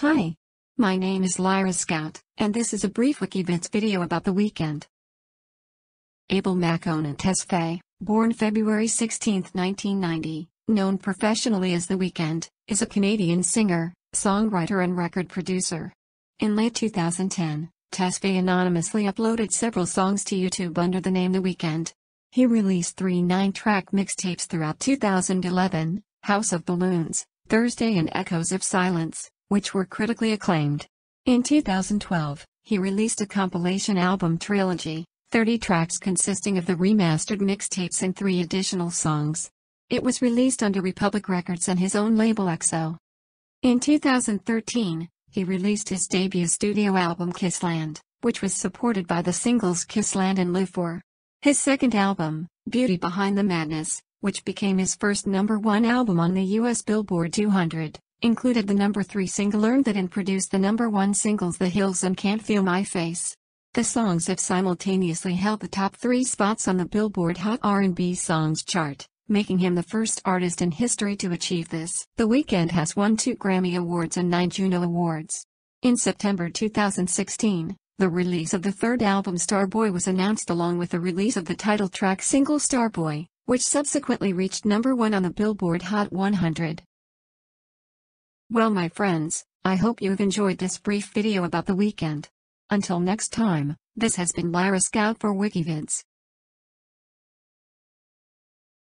Hi. My name is Lyra Scout, and this is a brief WikiVids video about the Weeknd. Abel Makkonen Tesfaye, born February 16, 1990, known professionally as The Weeknd, is a Canadian singer, songwriter and record producer. In late 2010, Tesfaye anonymously uploaded several songs to YouTube under the name The Weeknd. He released three nine-track mixtapes throughout 2011, House of Balloons, Thursday and Echoes of Silence which were critically acclaimed. In 2012, he released a compilation album trilogy, 30 tracks consisting of the remastered mixtapes and three additional songs. It was released under Republic Records and his own label XO. In 2013, he released his debut studio album Kissland, which was supported by the singles Kissland and Live For. His second album, Beauty Behind the Madness, which became his first number one album on the US Billboard 200, included the number 3 single Earned It and produced the number 1 singles The Hills and Can't Feel My Face. The songs have simultaneously held the top 3 spots on the Billboard Hot R&B Songs chart, making him the first artist in history to achieve this. The Weeknd has won 2 Grammy Awards and 9 Juno Awards. In September 2016, the release of the third album Starboy was announced along with the release of the title track single Starboy, which subsequently reached number 1 on the Billboard Hot 100. Well my friends, I hope you've enjoyed this brief video about the Weeknd. Until next time, this has been Lyra Scout for WikiVids.